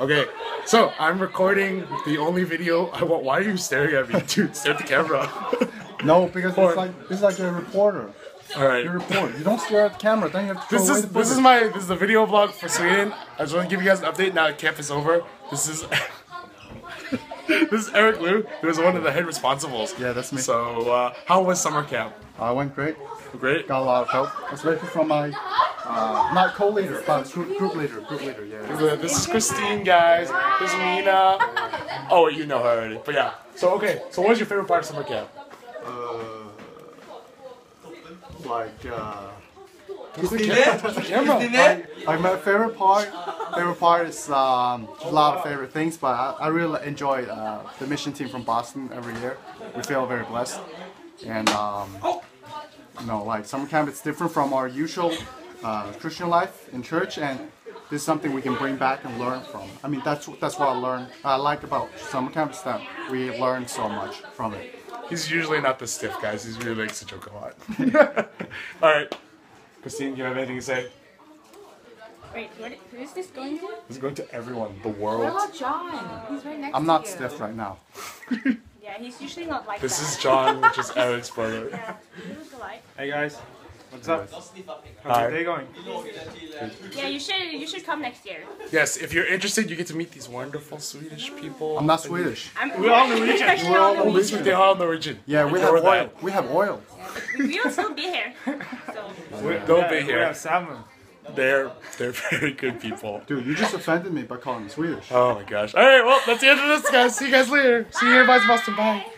Okay, so I'm recording the only video I want. Why are you staring at me, dude? Stare at the camera. No, because Or- it's like it's like a reporter. All right. You report. You don't stare at the camera. Then you have to throw This away is the this is footage. my this is the video vlog for Sweden. I just want to give you guys an update now that camp is over. This is this is Eric Liu, who is one of the head responsibles. Yeah, that's me. So uh, how was summer camp? I went great. Great. Got a lot of help, especially from my uh, not co-leader, but group, group leader. Group leader. Yeah. This is Christine, guys. This is Mina. Oh, wait, you know her already. But yeah. So okay. So what was your favorite part of summer camp? Uh, Like. Uh, Camera. like, like my favorite part, favorite part is um, a lot of favorite things, but I, I really enjoy uh, the mission team from Boston every year. We feel very blessed, and um, you know, like summer camp, it's different from our usual uh, Christian life in church, and this is something we can bring back and learn from. I mean, that's that's what I learn. I like about summer camp is that we learn so much from it. He's usually not the stiff, guys. He's really likes to joke a lot. All right. Christine, do you have anything to say? Wait, what, who is this going to? This is going to everyone, the What world. about John? He's right next to me. I'm to not you. stiff right now. Yeah, he's usually not like This is John, which is Eric's brother. Yeah, he was polite. Hey guys, what's up? Hi. How's your day going? Yeah, you should you should come next year. Yes, if you're interested, you get to meet these wonderful Swedish people. I'm not Swedish. I'm, We're all Norwegian. Actually, We're all all Oh, they are Norwegian. Yeah, we have oil. We have oil. We will still be here. So We- Don't yeah, be We here. have salmon. They're they're very good people. Dude, you just offended me by calling me Swedish. Oh my gosh. All right, well, that's the end of this, guys. See you guys later. See you here, Boston. Bye.